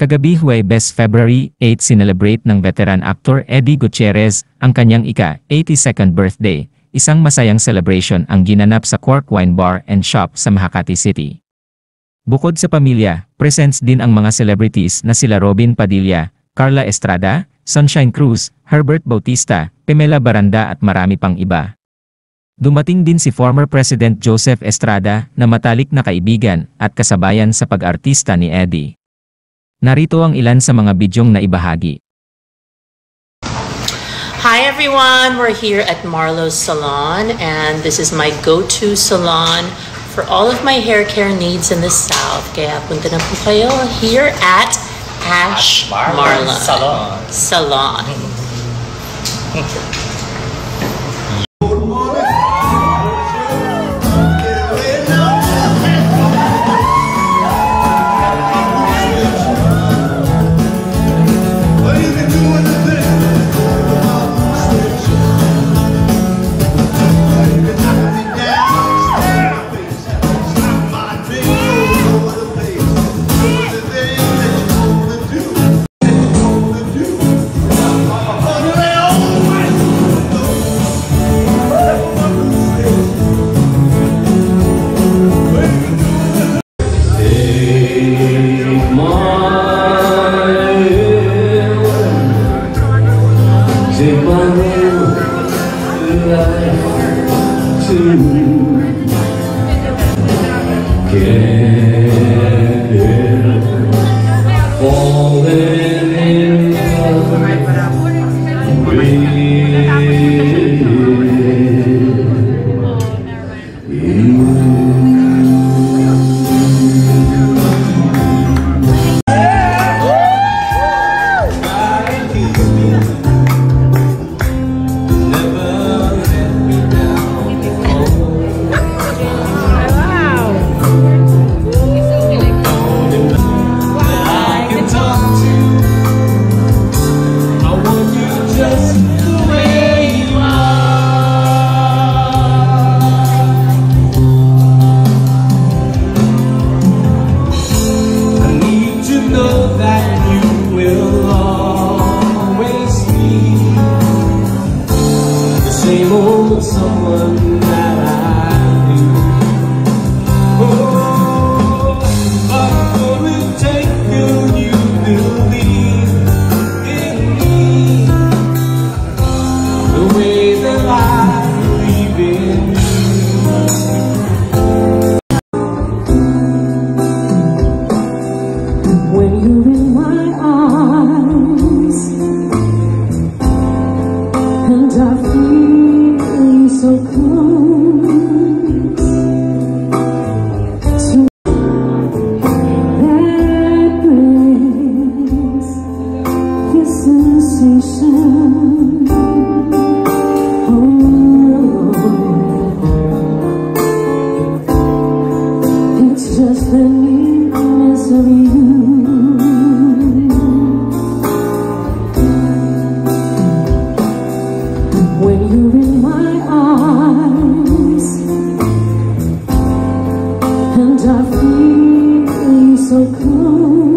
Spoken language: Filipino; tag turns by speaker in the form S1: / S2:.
S1: Kagabi Huwebes February 8 sinelebrate ng veteran actor Eddie Gutierrez ang kanyang ika-82nd birthday. Isang masayang celebration ang ginanap sa Cork Wine Bar and Shop sa Makati City. Bukod sa pamilya, presents din ang mga celebrities na sila Robin Padilla, Carla Estrada, Sunshine Cruz, Herbert Bautista, Pamela Baranda at marami pang iba. Dumating din si former President Joseph Estrada na matalik na kaibigan at kasabayan sa pag-artista ni Eddie. Narito ang ilan sa mga bidyong na ibahagi.
S2: Hi everyone, we're here at Marlowe's Salon and this is my go-to salon for all of my hair care needs in the South. Kaya punta na po kayo here at Ash Marla
S3: Salon.
S2: Salon.
S4: to you. that you
S5: you in my eyes. And I feel so close